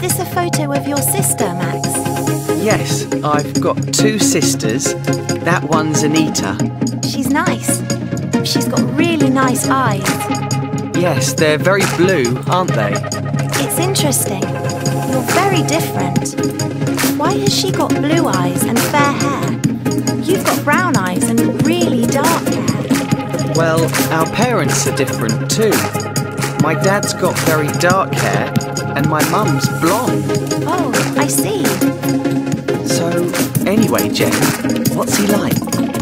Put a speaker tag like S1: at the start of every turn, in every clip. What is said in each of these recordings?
S1: Is this a photo of your sister, Max?
S2: Yes, I've got two sisters. That one's Anita.
S1: She's nice. She's got really nice eyes.
S2: Yes, they're very blue, aren't they?
S1: It's interesting. You're very different. Why has she got blue eyes and fair hair? You've got brown eyes and really dark hair.
S2: Well, our parents are different too. My dad's got very dark hair and my mum's blonde.
S1: Oh, I see.
S2: So, anyway, Jen, what's he like?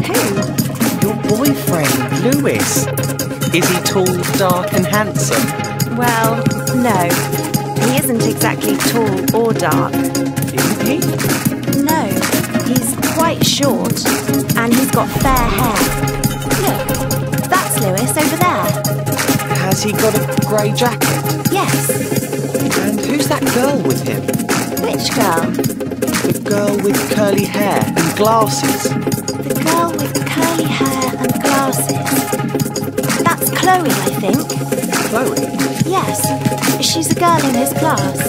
S1: Who?
S2: Your boyfriend, Lewis. Is he tall, dark, and handsome?
S1: Well, no. He isn't exactly tall or dark.
S2: Isn't he?
S1: No, he's quite short and he's got fair hair. Look, that's Lewis over there.
S2: Has he got a grey jacket?
S1: Yes.
S2: And who's that girl with him?
S1: Which girl?
S2: The girl with curly hair and glasses.
S1: The girl with curly hair and glasses. That's Chloe, I think.
S2: Chloe.
S1: Yes, she's a girl in his class.